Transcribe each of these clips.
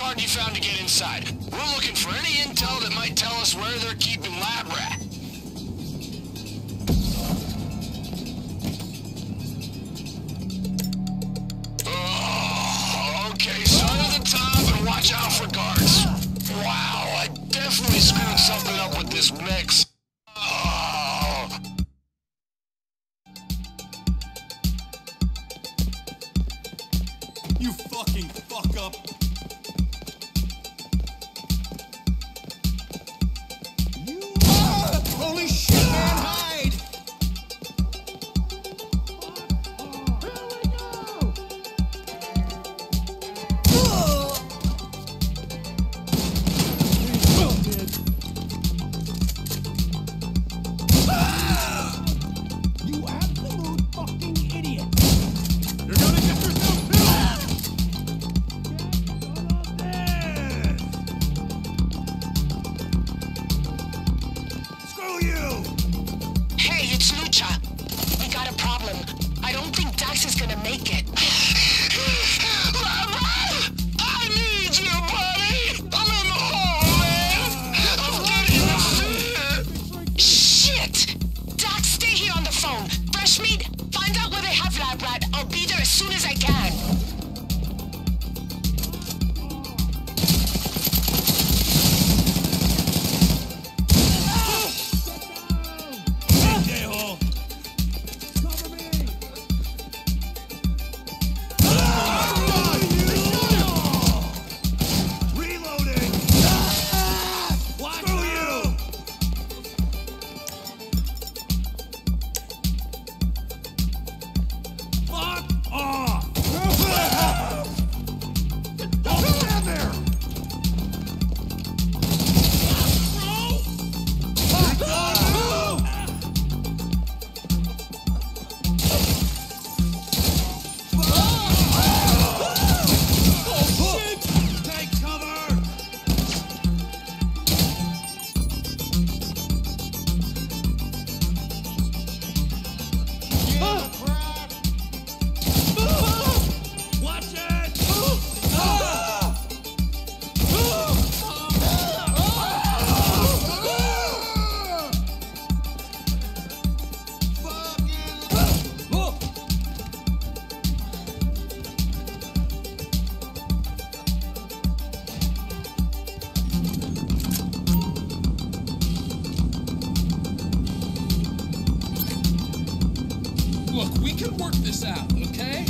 card you found to get inside. We're looking for any intel that might tell us where they're keeping Lab Rat. Oh, okay, at the top and watch out for guards. Wow, I definitely screwed something up with this mix. You fucking fuck up. Look, we can work this out, okay?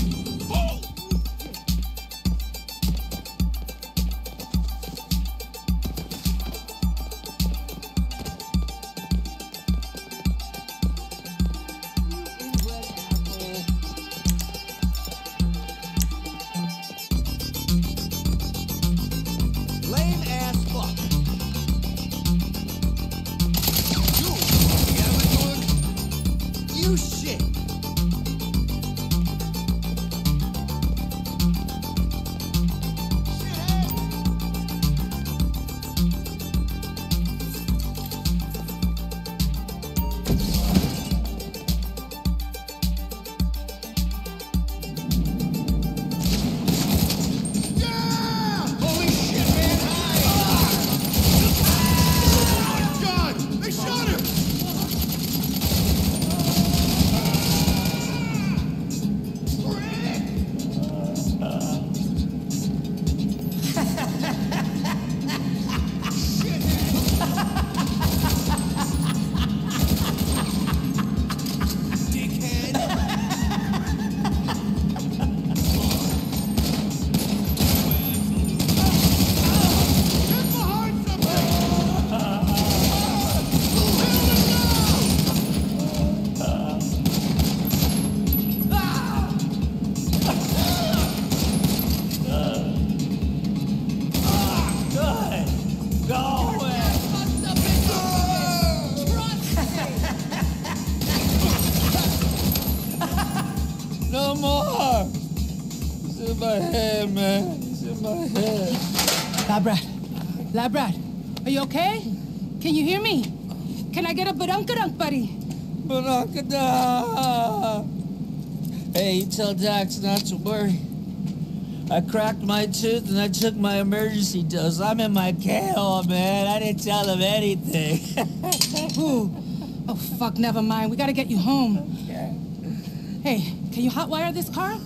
You shit. My head, man. It's in my head. Labrat, Labrat, are you okay? Can you hear me? Can I get a badunkadunk, buddy? Barakada! Hey, you tell Dax not to worry. I cracked my tooth and I took my emergency dose. I'm in my KO, man. I didn't tell him anything. Ooh. Oh, fuck, never mind. We gotta get you home. Okay. Hey, can you hotwire this car?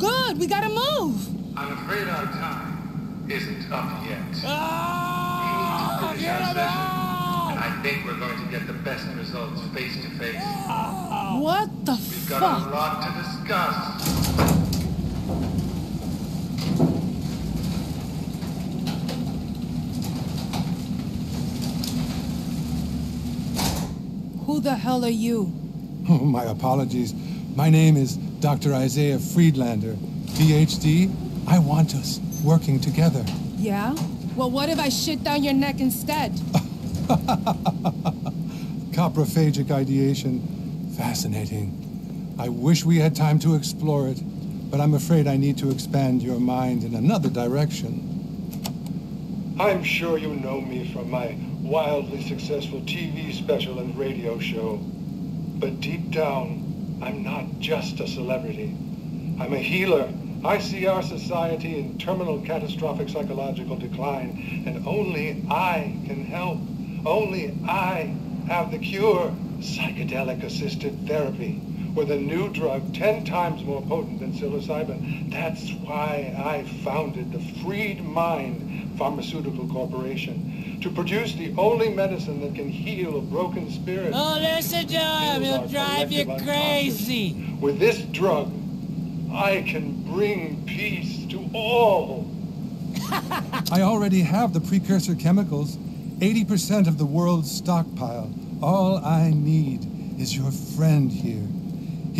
Good, we gotta move. I'm afraid our time isn't up yet. Ah, we need to finish our session, and I think we're going to get the best results face to face. What the fuck? We've got a lot to discuss. Who the hell are you? Oh, my apologies. My name is Dr. Isaiah Friedlander, PhD. I want us working together. Yeah? Well, what if I shit down your neck instead? Coprophagic ideation. Fascinating. I wish we had time to explore it, but I'm afraid I need to expand your mind in another direction. I'm sure you know me from my wildly successful TV special and radio show. But deep down, I'm not just a celebrity. I'm a healer. I see our society in terminal catastrophic psychological decline, and only I can help. Only I have the cure. Psychedelic assisted therapy with a new drug 10 times more potent than psilocybin. That's why I founded the Freed Mind Pharmaceutical Corporation to produce the only medicine that can heal a broken spirit. Oh, listen to him. He'll drive you crazy. unconscious. With this drug, I can bring peace to all. I already have the precursor chemicals, 80% of the world's stockpile. All I need is your friend here.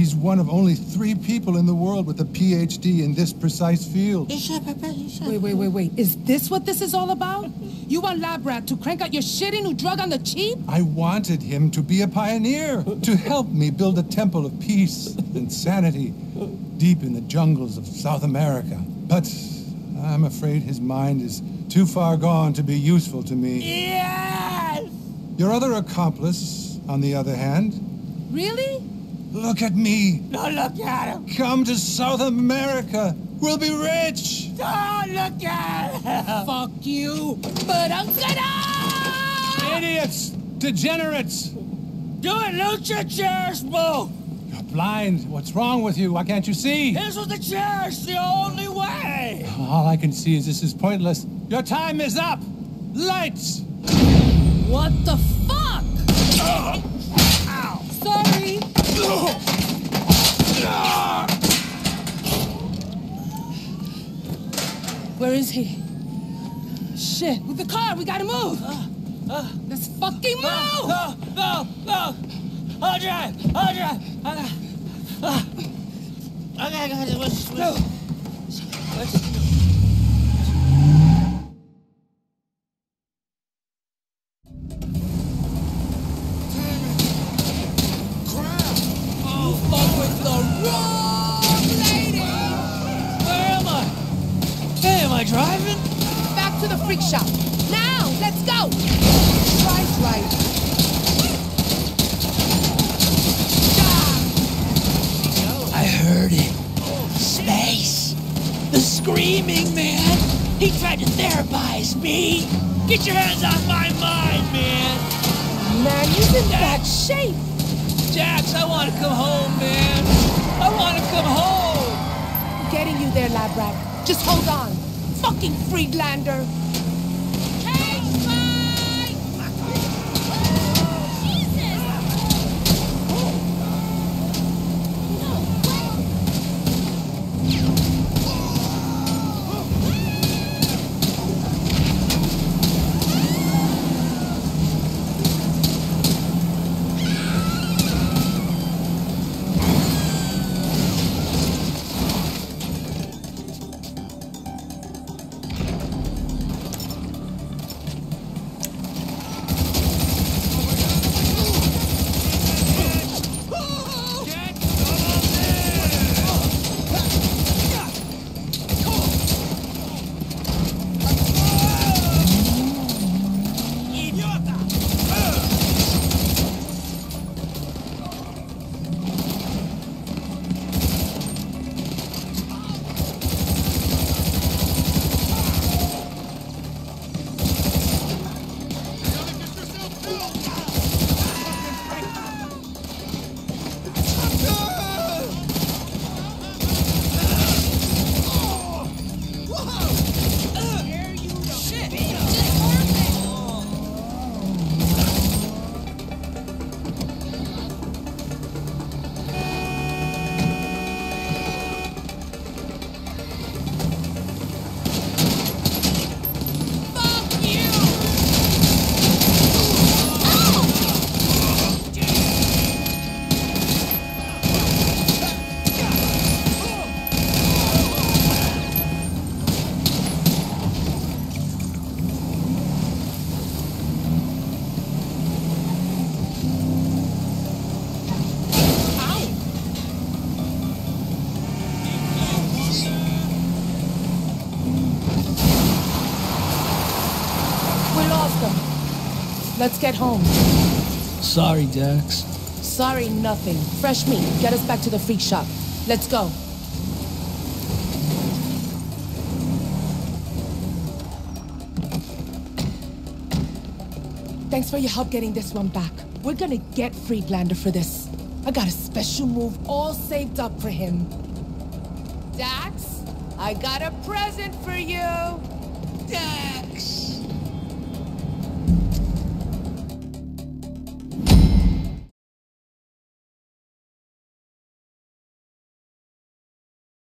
He's one of only three people in the world with a PhD in this precise field. Wait, wait, wait, wait. Is this what this is all about? You want Lab Rat to crank out your shitty new drug on the cheap? I wanted him to be a pioneer, to help me build a temple of peace and sanity deep in the jungles of South America. But I'm afraid his mind is too far gone to be useful to me. Yes! Your other accomplice, on the other hand, Really? Look at me. Don't look at him. Come to South America. We'll be rich. Don't look at him. Fuck you. But I'm gonna. Idiots! Degenerates! Do it, Lucha Chairs move. You're blind. What's wrong with you? Why can't you see? This was the chairs, the only way. All I can see is this is pointless. Your time is up. Lights! What the Where is he? Shit, with the car, we gotta move. Uh, uh. Let's fucking uh, move! No, no, no. I'll drive. I'll drive. I got. Uh, I got. I got. What's, what's, what's, You freak shop. Now, let's go! Right, right. I heard it. Space. The screaming man. He tried to therapize me. Get your hands off my mind, man. Man, he's in bad shape. Jax, I want to come home, man. I want to come home. Getting you there, lab rat. Just hold on. Fucking Friedlander. Let's get home. Sorry, Dax. Sorry, nothing. Fresh meat. Get us back to the freak shop. Let's go. Thanks for your help getting this one back. We're gonna get Freaklander for this. I got a special move all saved up for him. Dax, I got a present for you. Dax!